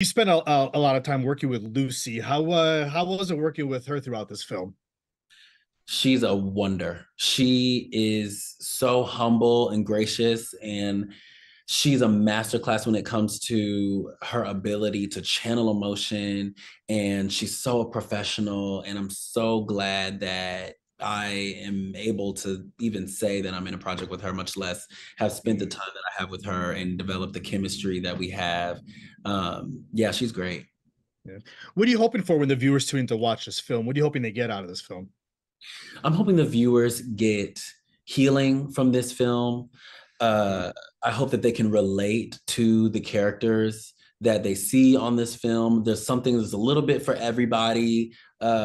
You spent a, a, a lot of time working with Lucy. How uh, how was it working with her throughout this film? She's a wonder. She is so humble and gracious and she's a masterclass when it comes to her ability to channel emotion and she's so professional and i'm so glad that i am able to even say that i'm in a project with her much less have spent the time that i have with her and develop the chemistry that we have um, yeah she's great yeah. what are you hoping for when the viewers tune in to watch this film what are you hoping they get out of this film i'm hoping the viewers get healing from this film uh, I hope that they can relate to the characters that they see on this film. There's something that's a little bit for everybody. Uh,